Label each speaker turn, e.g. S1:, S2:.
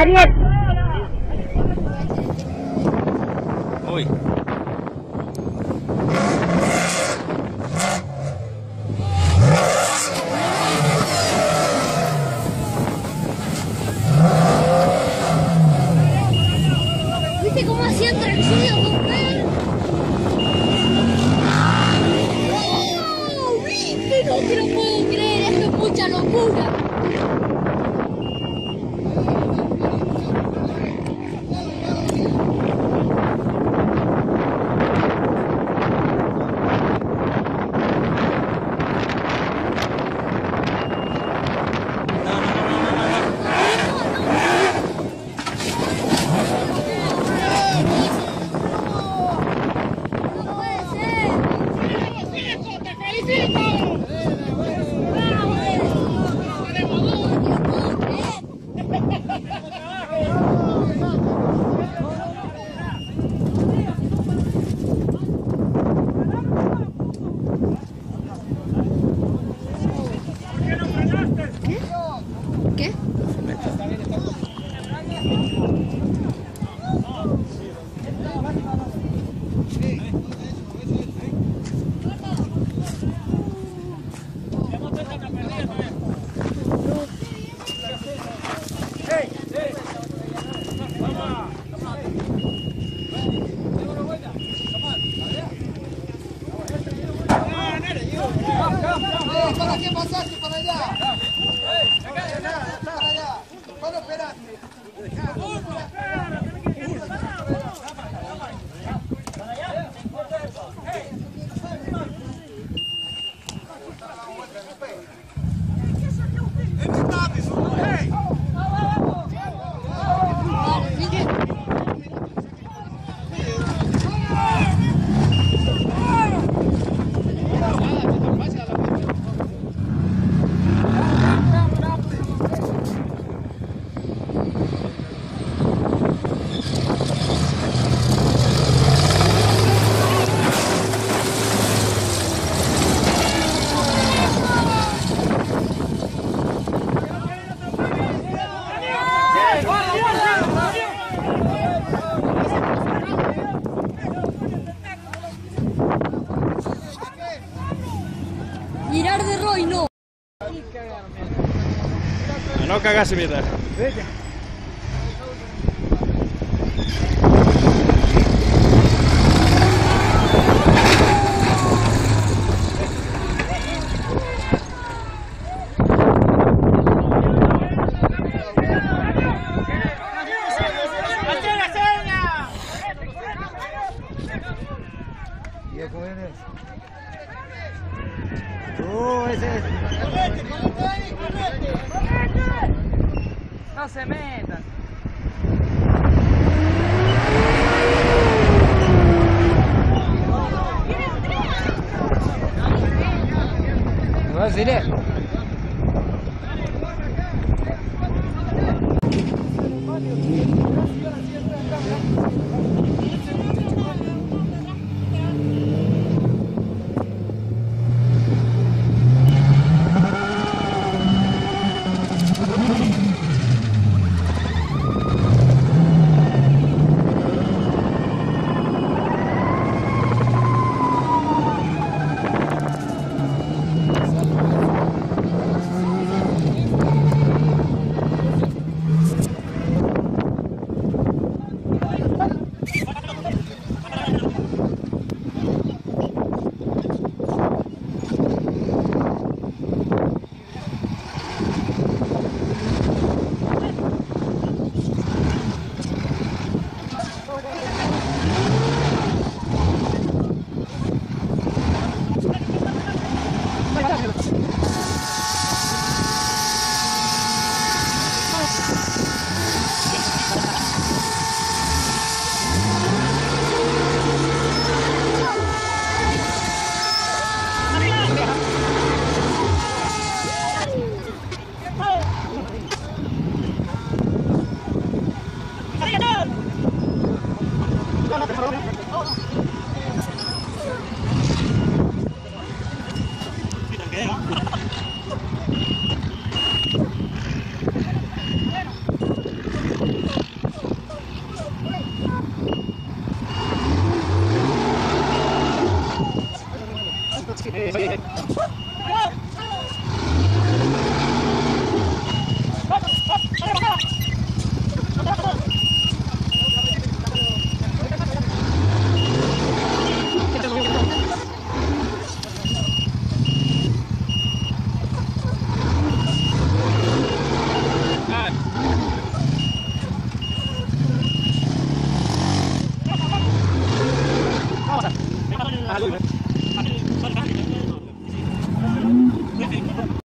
S1: Hurriyat ¿Qué?
S2: ¿Para qué pasaste para allá? Para allá. ¿Cuándo esperaste?
S1: No
S3: cagase, mierda.
S2: Enes. Tú, ese es. ¡Correte, correte ahí, correte! ¡Correte!
S4: No se metan.
S2: Vas, Inés. Hey, hey, hey.